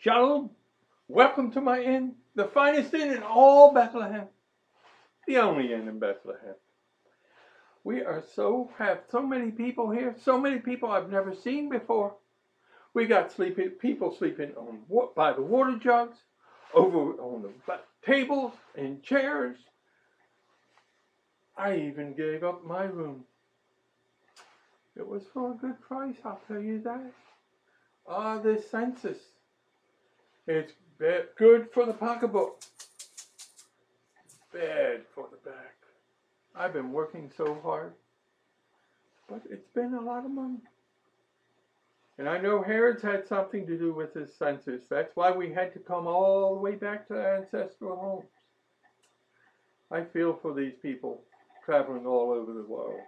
Shalom. Welcome to my inn, the finest inn in all Bethlehem. The only inn in Bethlehem. We are so have so many people here, so many people I've never seen before. We got sleeping people sleeping on by the water jugs, over on the tables and chairs. I even gave up my room. It was for a good price, I'll tell you that. Ah, this census. It's ba- good for the pocketbook, bad for the back. I've been working so hard, but it's been a lot of money. And I know Herod's had something to do with this census. That's why we had to come all the way back to our ancestral homes. I feel for these people traveling all over the world.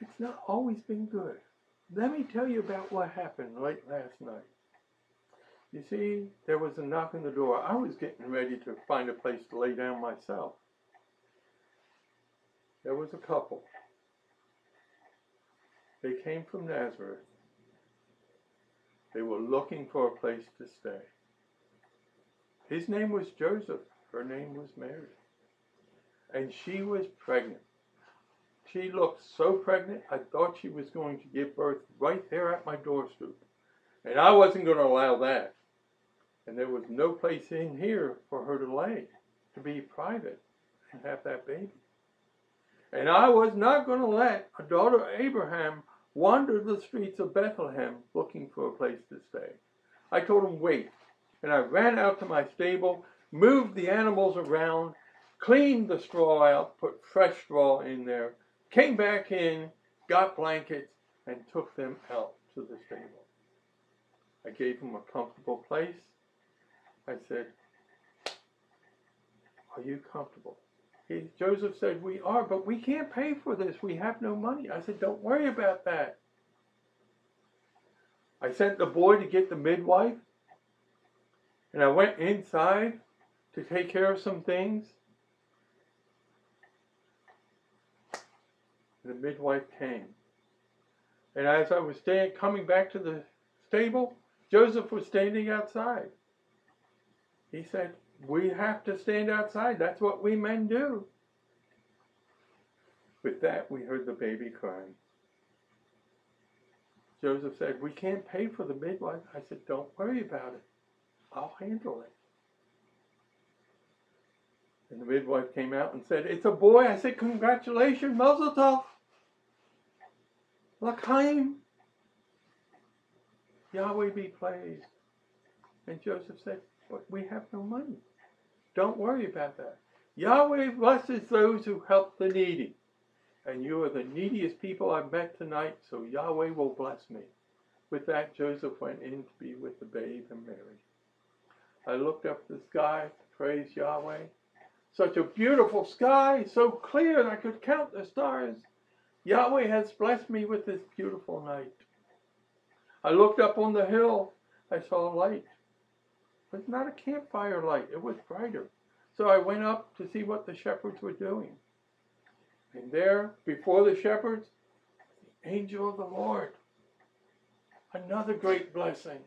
It's not always been good. Let me tell you about what happened late last night. You see, there was a knock on the door. I was getting ready to find a place to lay down myself. There was a couple. They came from Nazareth. They were looking for a place to stay. His name was Joseph. Her name was Mary. And she was pregnant. She looked so pregnant, I thought she was going to give birth right there at my doorstep. And I wasn't going to allow that. And there was no place in here for her to lay, to be private and have that baby. And I was not going to let a daughter of Abraham wander the streets of Bethlehem looking for a place to stay. I told him, wait. And I ran out to my stable, moved the animals around, cleaned the straw out, put fresh straw in there, came back in, got blankets, and took them out to the stable. I gave them a comfortable place. I said, Are you comfortable? He, Joseph said, We are, but we can't pay for this. We have no money. I said, Don't worry about that. I sent the boy to get the midwife, and I went inside to take care of some things. The midwife came. And as I was stand, coming back to the stable, Joseph was standing outside. He said, We have to stand outside. That's what we men do. With that, we heard the baby crying. Joseph said, We can't pay for the midwife. I said, Don't worry about it. I'll handle it. And the midwife came out and said, It's a boy. I said, Congratulations, Mazel Tov. L'chaim. Yahweh be praised. And Joseph said, we have no money. Don't worry about that. Yahweh blesses those who help the needy. And you are the neediest people I've met tonight, so Yahweh will bless me. With that, Joseph went in to be with the babe and Mary. I looked up the sky to praise Yahweh. Such a beautiful sky, so clear that I could count the stars. Yahweh has blessed me with this beautiful night. I looked up on the hill. I saw a light. Was not a campfire light. It was brighter. So I went up to see what the shepherds were doing. And there, before the shepherds, the angel of the Lord. Another great blessing.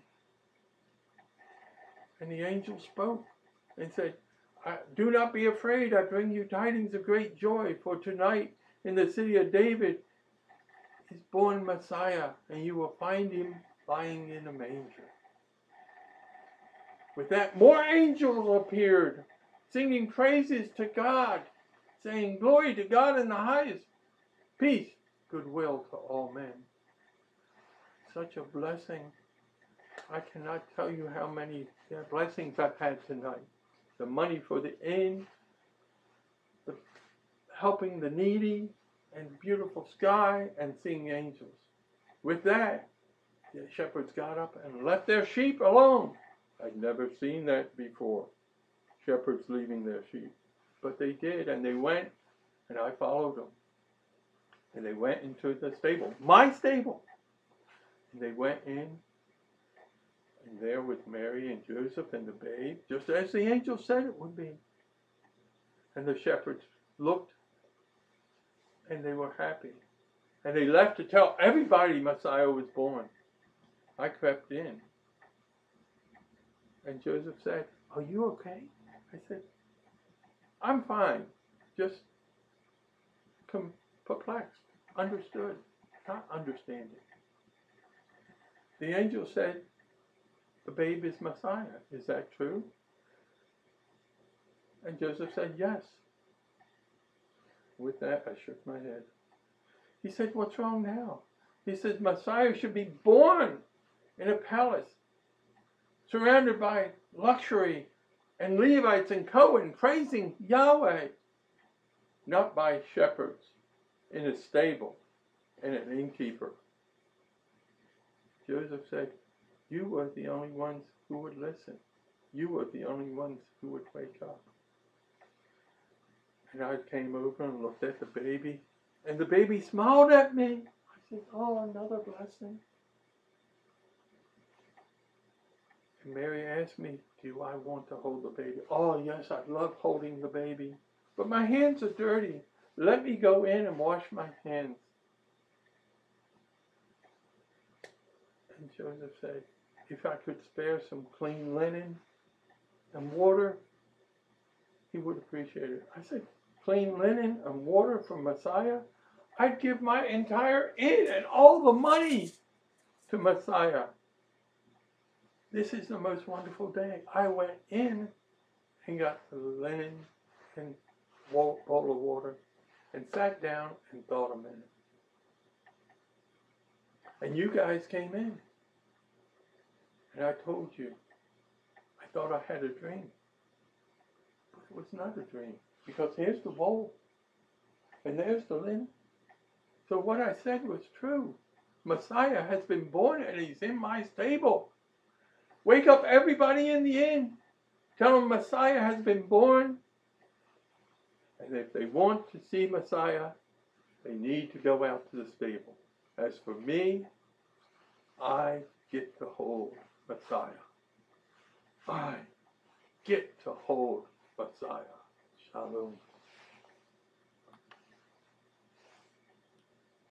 And the angel spoke and said, Do not be afraid. I bring you tidings of great joy, for tonight in the city of David is born Messiah, and you will find him lying in a manger. With that, more angels appeared, singing praises to God, saying, Glory to God in the highest, peace, goodwill to all men. Such a blessing. I cannot tell you how many uh, blessings I've had tonight. The money for the inn, the helping the needy, and beautiful sky, and seeing angels. With that, the shepherds got up and left their sheep alone. I'd never seen that before. Shepherds leaving their sheep. But they did, and they went, and I followed them. And they went into the stable, my stable. And they went in, and there was Mary and Joseph and the babe, just as the angel said it would be. And the shepherds looked, and they were happy. And they left to tell everybody Messiah was born. I crept in. And Joseph said, Are you okay? I said, I'm fine. Just com- perplexed, understood, not understanding. The angel said, The babe is Messiah. Is that true? And Joseph said, Yes. With that, I shook my head. He said, What's wrong now? He said, Messiah should be born in a palace, surrounded by luxury and Levites and Cohen praising Yahweh, not by shepherds in a stable and an innkeeper. Joseph said, You were the only ones who would listen. You were the only ones who would wake up. And I came over and looked at the baby, and the baby smiled at me. I said, Oh, another blessing. And Mary asked me, Do I want to hold the baby? Oh, yes, I love holding the baby. But my hands are dirty. Let me go in and wash my hands. And Joseph said, If I could spare some clean linen and water, he would appreciate it. I said, Clean linen and water from Messiah? I'd give my entire inn and all the money to Messiah. This is the most wonderful day. I went in and got linen and bowl of water and sat down and thought a minute. And you guys came in. And I told you, I thought I had a dream. But it was not a dream. Because here's the bowl. And there's the linen. So what I said was true. Messiah has been born and he's in my stable. Wake up everybody in the inn. Tell them Messiah has been born. And if they want to see Messiah, they need to go out to the stable. As for me, I get to hold Messiah. I get to hold Messiah. Shalom.